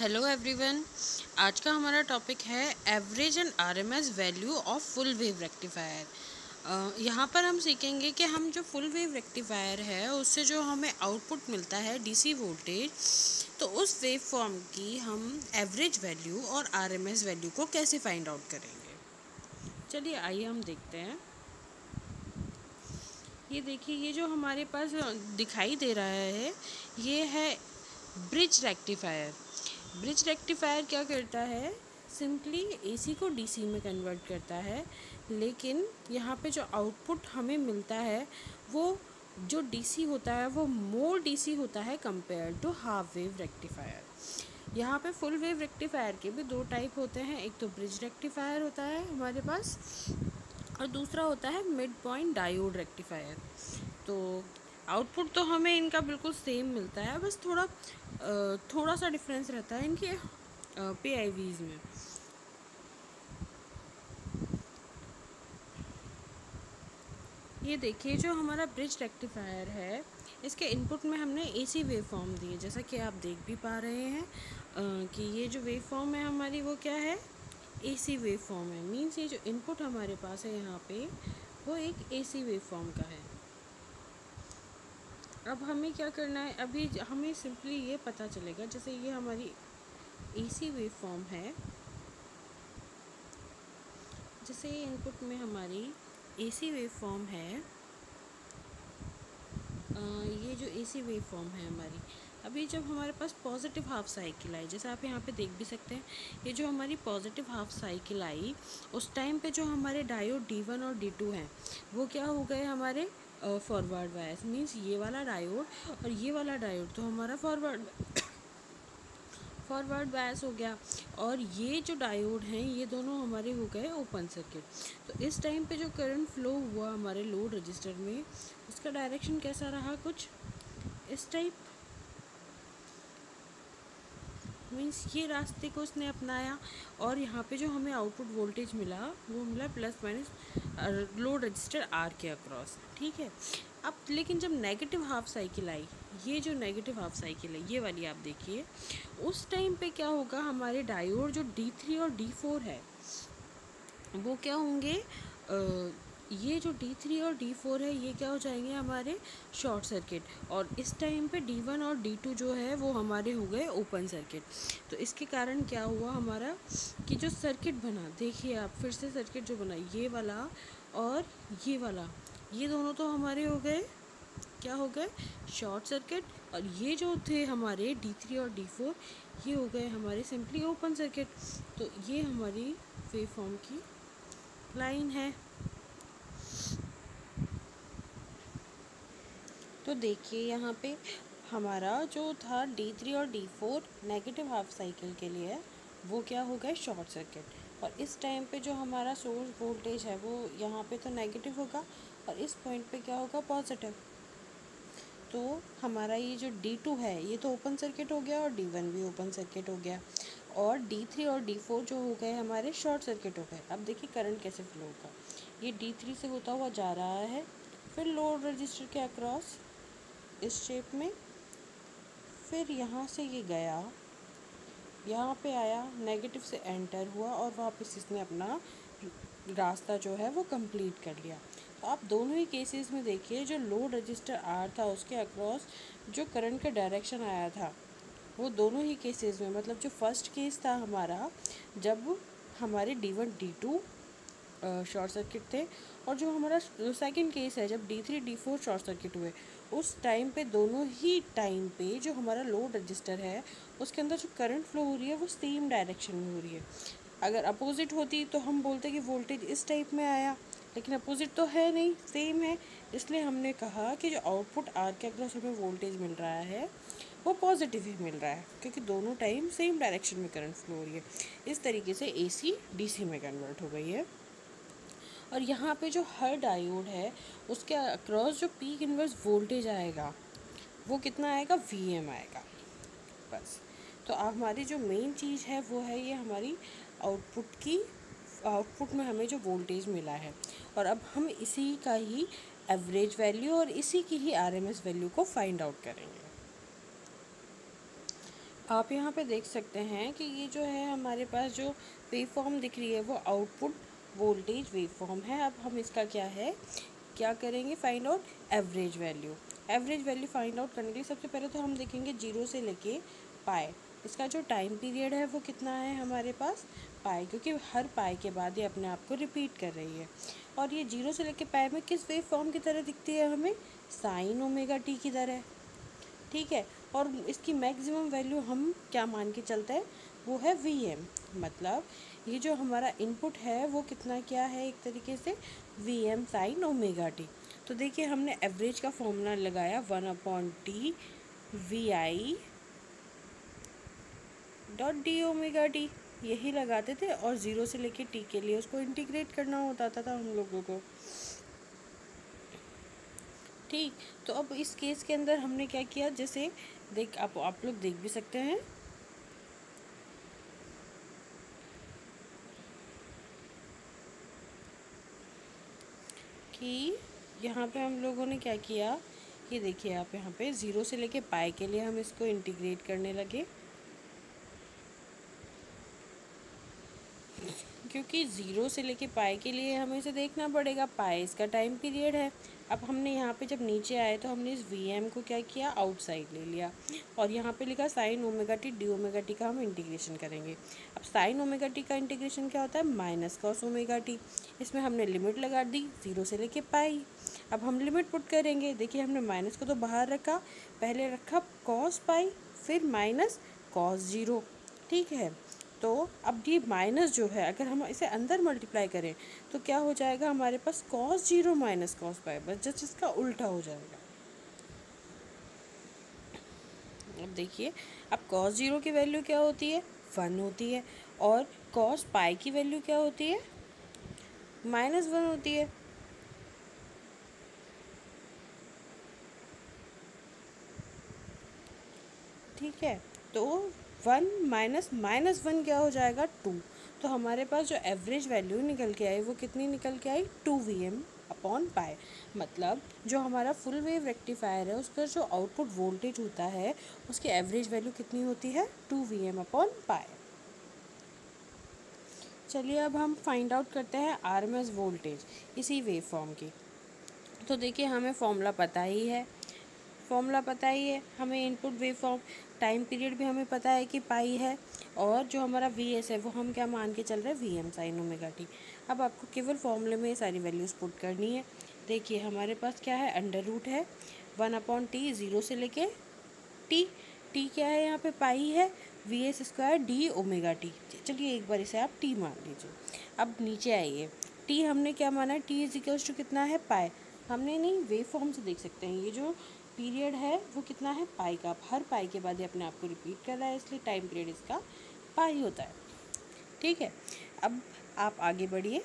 Hello everyone आज का हमारा टॉपिक है average and RMS value of full wave rectifier यहाँ पर हम सीखेंगे कि हम जो फुल वेव रेक्टिफायर है, उससे जो हमें आउटपुट मिलता है डीसी वोल्टेज तो उस वेव फॉर्म की हम एवरेज वैल्यू और आरएमएस वैल्यू को कैसे फाइंड आउट करेंगे? चलिए, आइए हम देखते हैं। ये देखिए, ये जो हमारे पास दिखाई दे रहा है, ये है ब्रिज रेक्टिफायर ब्रिज रेक्टिफायर क्या करता है? सिंपली एसी को डीसी में कन्वर्ट करता है। लेकिन यहाँ पे जो आउटपुट हमें मिलता है, वो जो डीसी होता है, वो मोर डीसी होता है compare to half wave rectifier यहाँ पे फुल वेव रेक्टिफायर के भी दो टाइप होते हैं। एक तो ब्रिज रेक्टिफायर होता है हमारे पास और दूसरा होता है मिड पॉइंट डायोड रेक्टिफायर तो आउटपुट तो हमें इनका बिल्कुल सेम मिलता है। बस थोड़ा थोड़ा सा डिफरेंस रहता है इनके पे आई वीज़ में। ये देखिए जो हमारा ब्रिज रेक्टिफायर है इसके इनपुट में हमने एसी वेव फॉर्म दी जैसा कि आप देख भी पा रहे हैं आ, कि ये जो वेव फॉर्म है हमारी वो क्या है? एसी वेव फॉर्म है। मींस ये जो इनपुट हमारे पास है यहाँ पे वो एक एसी वेव फॉर्म का है। अब हमें क्या करना है? अभी हमें सिंपली ये पता चलेगा जैसे ये हमारी एसी वेव फॉर्म है। जैसे ये इनपुट में हमारी एसी वेव फॉर्म है। आ, ये जो एसी वेव फॉर्म है हमारी अभी जब हमारे पास पॉजिटिव हाफ़ साइकिल आई जैसे आप यहाँ पे देख भी सकते हैं ये जो हमारी पॉजिटिव हाफ़ साइकिल आई उस टाइम पे जो हमारे डायोड डी वन और डी टू हैं वो क्या हो गए हमारे फॉरवर्ड वायस मीन्स ये वाला डायोड और ये वाला डायोड तो हमारा फॉरवर्ड फॉरवर्ड बायस हो गया। और ये जो डायोड हैं, ये दोनों हमारे हो गए ओपन सर्किट तो इस टाइम पे जो करंट फ्लो हुआ हमारे लोड रजिस्टर में, उसका डायरेक्शन कैसा रहा कुछ? इस टाइप मीन्स ये रास्ते को उसने अपनाया और यहाँ पे जो हमें आउटपुट वोल्टेज मिला, वो मिला plus minus load resistor R के अक्रॉस, ठीक है? अब लेकिन जब नेगेटिव हाफ़ साइकिल आई, ये जो नेगेटिव हाफ़ साइकिल है, ये वाली आप देखिए, उस टाइम पे क्या होगा, हमारे डायोड जो डी थ्री और डी फोर है, वो क्या होंगे ये जो डी थ्री और डी फोर है, ये क्या हो जाएँगे हमारे शॉर्ट सर्किट और इस टाइम पे डी वन और डी टू जो है, वो हमारे हो गए ओपन सर्किट तो इसके कारण क्या हुआ हमारा कि जो सर्किट बना, देखिए आप, फिर से सर्किट जो बना, ये वाला और ये वाला, ये दोनों तो हमारे हो गए, क्या हो गए? शॉर्ट सर्किट और ये जो थे हमारे डी थ्री और डी फोर ये हो गए हमारे सिंपली ओपन सर्किट तो ये हमारी वेव फॉर्म की लाइन है। तो देखिए यहाँ पे हमारा जो था डी थ्री और D four negative half cycle के लिए, वो क्या हो गया? शॉर्ट सर्किट और इस टाइम पे जो हमारा सोर्स वोल्टेज है, वो यहाँ पे तो नेगेटिव होगा और इस पॉइंट पे क्या होगा? पॉजिटिव तो हमारा ये जो डी टू है, ये तो ओपन सर्किट हो गया और डी वन भी ओपन सर्किट हो गया और डी थ्री और डी फोर जो हो गए हमारे शॉर्ट सर्किट हो गए। अब देखिए करंट कैसे फ्लो होगा? ये डी थ्री से होता हुआ जा रहा है, फिर लोड रजिस्टर के अक्रॉस इस शेप में। फिर यहाँ से ये गया। यहाँ पे आया नेगेटिव से एंटर हुआ और वापस इसने अपना रास्ता जो है वो कंप्लीट कर लिया। तो आप दोनों ही केसेस में देखिए, जो लोड रजिस्टर आर था, उसके अक्रॉस जो करंट का डायरेक्शन आया था, वो दोनों ही केसेस में मतलब जो फ़र्स्ट केस था हमारा, जब हमारे D one D two short circuit थे और जो हमारा सेकंड केस है, जब D three D four short circuit हुए उस टाइम पे, दोनों ही टाइम पे जो हमारा लोड रजिस्टर है, उसके अंदर जो करंट फ्लो हो रही है, वो सेम डायरेक्शन में हो रही है। अगर अपोजिट होती तो हम बोलते कि वोल्टेज इस टाइप में आया, लेकिन अपोजिट तो है नहीं सेम है। इसलिए हमने कहा कि जो आउटपुट आर के अक्रॉस हमें वोल्टेज मिल रहा है, वो पॉजिटिव ही मिल रहा है, क्योंकि दोनों टाइम सेम डायरेक्शन में करंट फ्लो हो रही है। इस तरीके से एसी डीसी में कन्वर्ट हो गई है। और यहाँ पे जो हर डायोड है, उसके अक्रॉस जो पीक इनवर्स वोल्टेज आएगा, वो कितना आएगा? वी एम आएगा। बस। तो हमारी जो मेन चीज़ है, वो है ये हमारी आउटपुट की आउटपुट में हमें जो वोल्टेज मिला है। और अब हम इसी का ही एवरेज वैल्यू और इसी की ही आरएमएस वैल्यू को फाइंड आउट करेंगे। आप यहाँ पे देख सकते हैं कि ये जो है हमारे पास जो वेव फॉर्म दिख रही है, वो आउटपुट वोल्टेज वेव फॉर्म है। अब हम इसका क्या है? क्या करेंगे? Find out average value average value find out करने के लिए सबसे पहले तो हम देखेंगे ज़ीरो से लेके पाए इसका जो टाइम पीरियड है वो कितना है हमारे पास? पाए क्योंकि हर पाए के बाद ये अपने आप को रिपीट कर रही है। और ये ज़ीरो से लेके पाए में किस वेव फॉर्म की तरह दिखती है हमें? साइन ओमेगा टी की तरह। ठीक है? और इसकी मैक्सिमम वैल्यू हम क्या मान के चलते हैं? वो है वी एम मतलब ये जो हमारा इनपुट है वो कितना क्या है एक तरीके से? V M sine omega T तो देखिए हमने एवरेज का फॉर्मूला लगाया one upon T V I dot D omega T यही लगाते थे और ज़ीरो से लेके टी के लिए उसको इंटीग्रेट करना होता था, था हम लोगों को। ठीक तो अब इस केस के अंदर हमने क्या किया? जैसे देख आप आप लोग देख भी सकते हैं। कि यहाँ पे हम लोगों ने क्या किया? ये देखिए आप यहाँ पे ज़ीरो से लेके पाई के लिए हम इसको इंटीग्रेट करने लगे। क्योंकि ज़ीरो से लेके पाए के लिए हमें इसे देखना पड़ेगा। पाए इसका टाइम पीरियड है। अब हमने यहाँ पे जब नीचे आए तो हमने इस वी एम को क्या किया? आउटसाइड ले लिया। और यहाँ पे लिखा sine omega T D omega T का हम इंटीग्रेशन करेंगे। अब साइन ओमेगा टी का इंटीग्रेशन क्या होता है? माइनस कॉस ओमेगा टी इसमें हमने लिमिट लगा दी, ज़ीरो से लेके पाई। अब हम लिमिट पुट करेंगे। देखिए, हमने माइनस को तो बाहर रखा। पहले रखा कॉस पाई, फिर माइनस कॉस ज़ीरो। ठीक है? तो अब ये माइनस जो है, अगर हम इसे अंदर मल्टीप्लाई करें तो क्या हो जाएगा? हमारे पास cos zero minus cos pi बस जस्ट इसका उल्टा हो जाएगा। अब देखिए, अब कॉस ज़ीरो की वैल्यू क्या होती है? वन होती है। और कॉस पाई की वैल्यू क्या होती है? माइनस वन होती है। ठीक है तो वन माइनस माइनस वन क्या हो जाएगा? टू। तो हमारे पास जो एवरेज वैल्यू निकल के आई, वो कितनी निकल के आई? Two V M upon pi मतलब जो हमारा फुल वेव रेक्टिफायर है, उसका जो आउटपुट वोल्टेज होता है, उसकी एवरेज वैल्यू कितनी होती है? टू वी एम अपॉन पाए चलिए अब हम फाइंड आउट करते हैं आर एम एस वोल्टेज इसी वेव फॉर्म की। तो देखिए हमें फॉर्मूला पता ही है। फॉर्मूला पता ही है, हमें input wave form time period भी हमें पता है कि पाई है और जो हमारा वी एस है, वो हम क्या मान के चल रहे हैं? V M sine omega T अब आपको केवल फॉर्मूले में ये सारी वैल्यूज़ पुट करनी है। देखिए, हमारे पास क्या है? अंडर रूट है। वन अपॉन टी ज़ीरो से लेके टी टी क्या है यहाँ पे? पाई है। V S square D omega T चलिए एक बार इसे आप टी मान लीजिए। अब नीचे आइए। टी हमने क्या माना? है टी इज़ इक्वल्स टू कितना है? पाए हमने नहीं वेव फॉर्म से देख सकते हैं। ये जो पीरियड है, वो कितना है? पाई का। हर पाई के बाद ये अपने आप को रिपीट कर रहा है, इसलिए टाइम पीरियड इसका पाई होता है। ठीक है? अब आप आगे बढ़िए।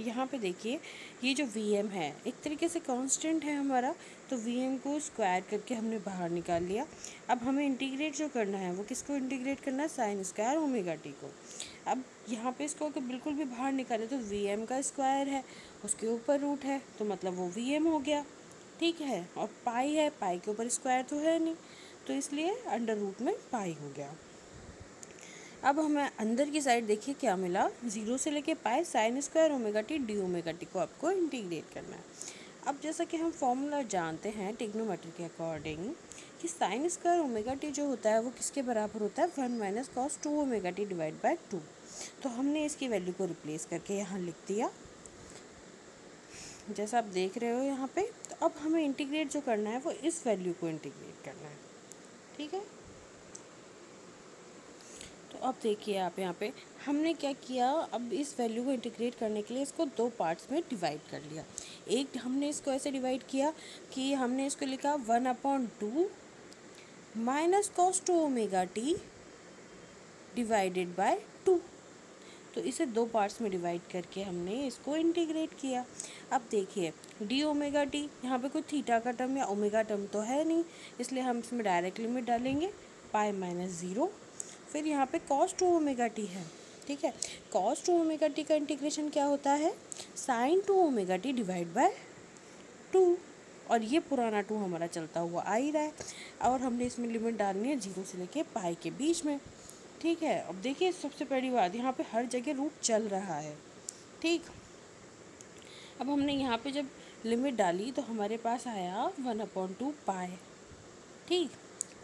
यहाँ पे देखिए, ये जो वी एम है, एक तरीके से कांस्टेंट है हमारा तो वी एम को स्क्वायर करके हमने बाहर निकाल लिया। अब हमें इंटीग्रेट जो करना है, वो किसको इंटीग्रेट करना है? साइन स्क्वायर ओमेगा टी को। अब यहाँ पे इसको अगर बिल्कुल भी बाहर निकाले तो वी एम का स्क्वायर है, उसके ऊपर रूट है तो मतलब वो वी एम हो गया। ठीक है, और पाई है, पाई के ऊपर स्क्वायर तो है नहीं तो इसलिए अंडर रूट में पाई हो गया। अब हमें अंदर की साइड देखिए क्या मिला। ज़ीरो से लेके pi sine square omega T D omega T को आपको इंटीग्रेट करना है। अब जैसा कि हम फॉर्मूला जानते हैं टेक्नोमेट्री के अकॉर्डिंग कि साइन स्क्वायर ओमेगा टी जो होता है, वो किसके बराबर होता है? One minus cos two omega T divide by two तो हमने इसकी वैल्यू को रिप्लेस करके यहाँ लिख दिया। जैसा आप देख रहे हो यहाँ पे तो अब हमें इंटीग्रेट जो करना है वो इस वैल्यू को इंटीग्रेट करना है। ठीक है? तो अब देखिए आप यहाँ पे, हमने क्या किया? अब इस वैल्यू को इंटीग्रेट करने के लिए इसको दो पार्ट्स में डिवाइड कर लिया। एक, हमने इसको ऐसे डिवाइड किया कि हमने इसको लिखा one upon two minus cos two omega T divided by two तो इसे दो पार्ट्स में डिवाइड करके हमने इसको इंटीग्रेट किया। अब देखिए डी ओमेगा टी यहाँ पे कोई थीटा का टर्म या ओमेगा टर्म तो है नहीं, इसलिए हम इसमें डायरेक्ट लिमिट डालेंगे पाई माइनस ज़ीरो फिर यहाँ पे कॉस टू ओमेगा टी है, ठीक है? कॉस टू ओमेगा टी का इंटीग्रेशन क्या होता है? Sine two omega T divide by two और ये पुराना टू हमारा चलता हुआ आ ही रहा है। और हमने इसमें लिमिट डालनी है ज़ीरो से लेके पाई के बीच में। ठीक है, अब देखिए सबसे पहली बात, यहाँ पे हर जगह रूट चल रहा है, ठीक? अब हमने यहाँ पे जब लिमिट डाली तो हमारे पास आया वन अपॉन टू पाए ठीक?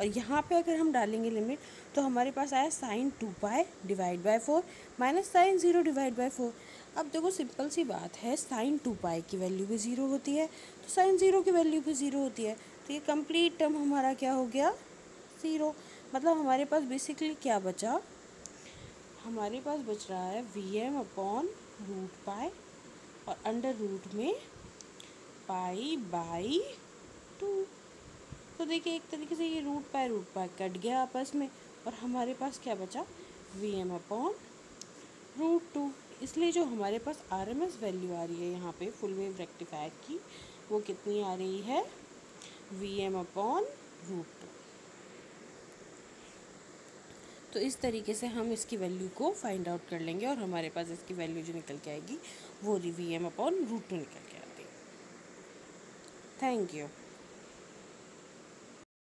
और यहाँ पे अगर हम डालेंगे लिमिट तो हमारे पास आया sine two pi divide by four, minus sine zero divide by four. अब देखो, सिंपल सी बात है, साइन टू पाई की वैल्यू भी ज़ीरो होती है तो साइन ज़ीरो की वैल्यू भी ज़ीरो होती है तो ये कंप्लीट टर्म हमारा क्या हो गया? ज़ीरो। मतलब हमारे पास बेसिकली क्या बचा? हमारे पास बच रहा है वी एम अपॉन रूट पाए और अंडर रूट में पाई बाई टू तो देखिए, एक तरीके से ये रूट पाए रूट पाए कट गया आपस में और हमारे पास क्या बचा? V M upon root two इसलिए जो हमारे पास आर एम एस वैल्यू आ रही है यहाँ पे फुल वेव रेक्टिफायर की, वो कितनी आ रही है? V M upon root two तो इस तरीके से हम इसकी वैल्यू को फाइंड आउट कर लेंगे और हमारे पास इसकी वैल्यू जो निकल के आएगी, वो V M upon root two निकल के आती है। Thank you